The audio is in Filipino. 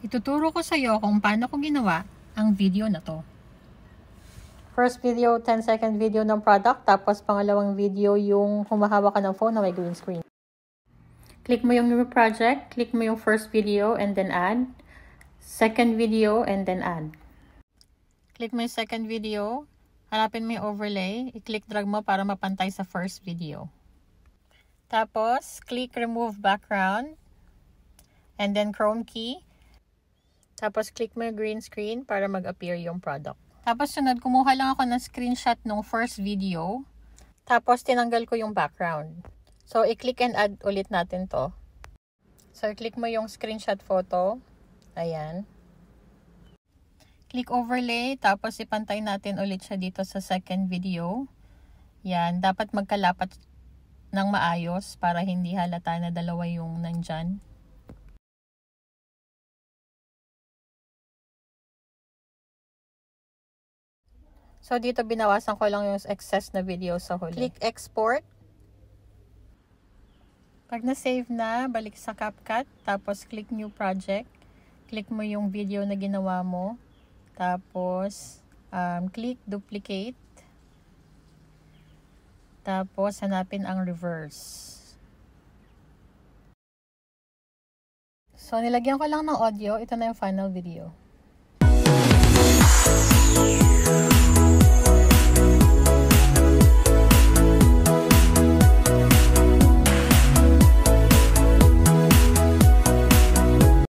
Ituturo ko sa iyo kung paano ko ginawa ang video na to. First video, 10 second video ng product. Tapos pangalawang video yung humahawak ka ng phone na may green screen. Click mo yung new project. Click mo yung first video and then add. Second video and then add. Click mo yung second video. Hanapin mo yung overlay. I-click drag mo para mapantay sa first video. Tapos, click remove background. And then chrome key. Tapos, click mo yung green screen para mag-appear yung product. Tapos, sunod, kumuha lang ako ng screenshot nung first video. Tapos, tinanggal ko yung background. So, i-click and add ulit natin to. So, i-click mo yung screenshot photo. Ayan. Click overlay. Tapos, ipantay natin ulit siya dito sa second video. Yan. Dapat magkalapat ng maayos para hindi halata na dalawa yung nandyan. So, dito binawasan ko lang yung excess na video sa huli. Click export. Pag na-save na, balik sa CapCut. Tapos, click new project. Click mo yung video na ginawa mo. Tapos, um, click duplicate. Tapos, hanapin ang reverse. So, nilagyan ko lang ng audio. Ito na yung final video.